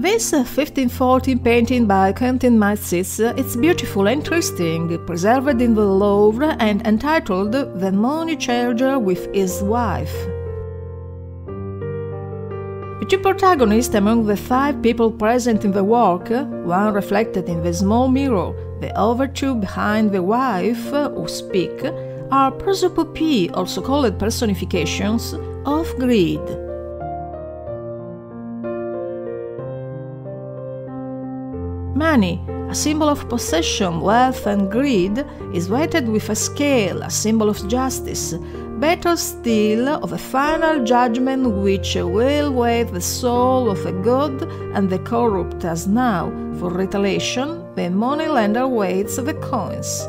This 1514 painting by Quentin Metsys is beautiful and interesting, preserved in the Louvre and entitled The Money Changer with His Wife. The two protagonists among the five people present in the work, one reflected in the small mirror, the other two behind the wife who speak, are prosopopee, also called personifications, of greed. Money, a symbol of possession, wealth, and greed, is weighted with a scale, a symbol of justice, better still, of a final judgment which will weigh the soul of the good and the corrupt, as now, for retaliation, the money lender weighs the coins.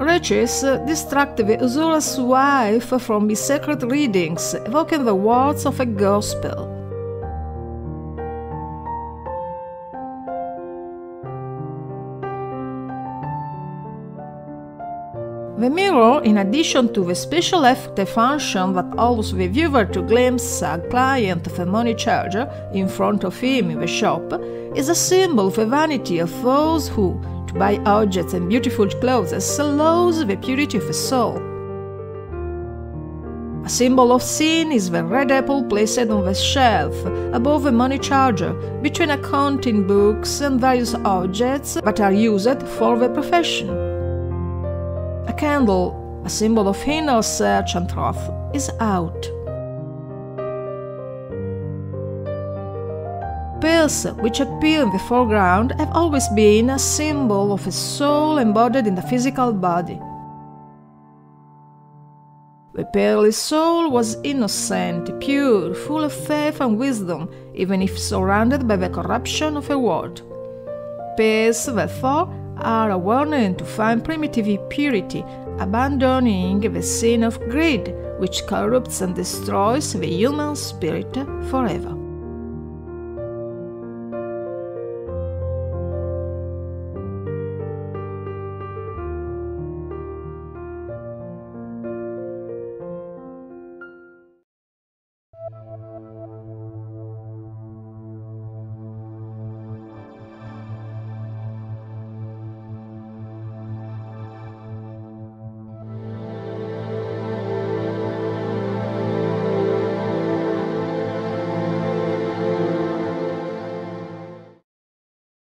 Riches distract the usurer's wife from his sacred readings, evoking the words of a gospel. The mirror, in addition to the special effect function that allows the viewer to glimpse a client of a money changer in front of him in the shop, is a symbol of the vanity of those who, to buy objects and beautiful clothes, lose the purity of the soul. A symbol of sin is the red apple placed on the shelf above the money changer, between accounting books and various objects that are used for the profession. A candle, a symbol of inner search and truth, is out. Pills, which appear in the foreground, have always been a symbol of a soul embodied in the physical body. The pearly soul was innocent, pure, full of faith and wisdom, even if surrounded by the corruption of a world. Pills, therefore, are a warning to find primitive purity, abandoning the sin of greed, which corrupts and destroys the human spirit forever.